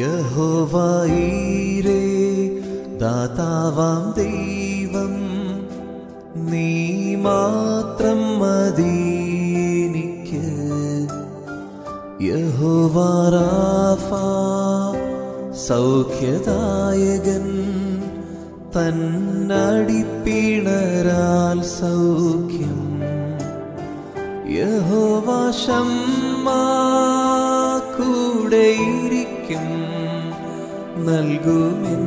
യഹോവീരേ ദാതാവാം ദൈവം നീ മാത്രം മദീനിക്ക് യഹോവാറാഫ സൗഖ്യദായകൻ തന്നടിപ്പിണരാൽ സൗഖ്യം. യഹോവാശമ്മ കൂടെയിരിക്കും നൽകുമെൻ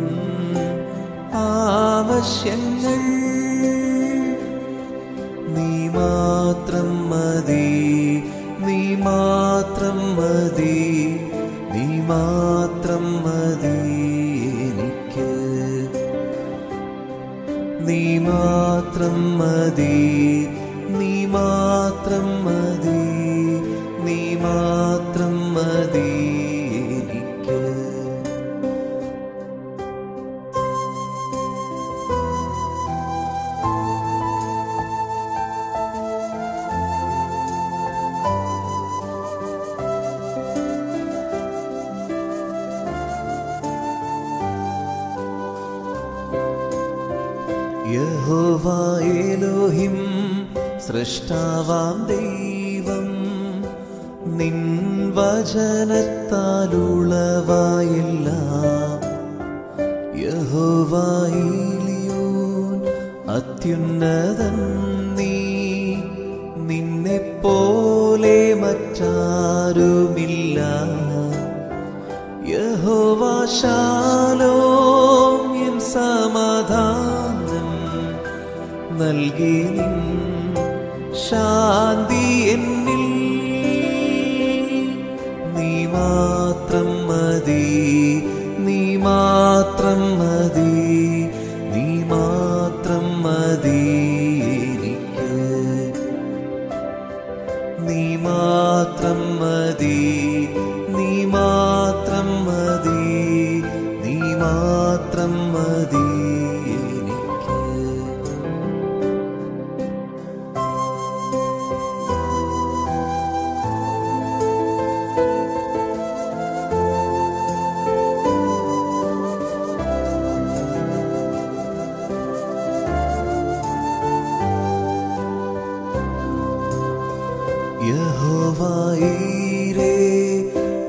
ആവശ്യങ്ങൾ. നീ മാത്രം മതി നീ മാത്രം മതി നീ മാത്രം മതി എനിക്ക്. നീ മാത്രം മതി നീ മാത്രം മതി നീ മാത്രം മതി. യഹോവ എലോഹിം സൃഷ്ടാവാം ദൈവം. നിൻ വചനത്താലുളവായെല്ലാം യഹോവ ഏലിയോൻ അത്യുന്നതൻ നീ. നിന്നെ മറ്റാരുമില്ല. യഹോവാശാലോം നൽകി നിൻ ശാന്തി എന്നിൽ. നീ മാത്രം മതി നീ മാത്രം മതി യഹോവീരേ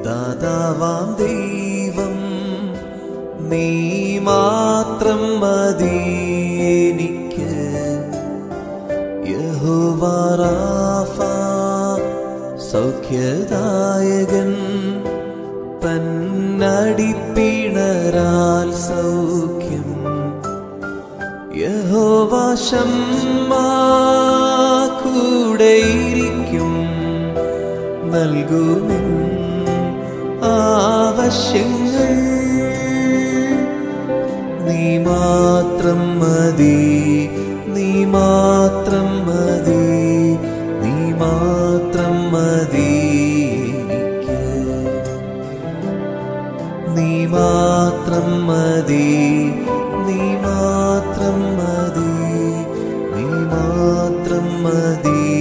ദാതാവാം ദൈവം നീ മാത്രം മതി എനിക്ക്. യഹോവാറാഫ സൗഖ്യദായകൻ തന്നടിപ്പിണരാൽ സൗഖ്യം. കൂടെയിരിക്കും നൽകുമെൻ ആവശ്യങ്ങൾ. നീ മാത്രം മതി നീ മാത്രം മതി നീ മാത്രം മതി നീ മാത്രം മതി നീ മാത്രം മതി നീ മാത്രം മതി.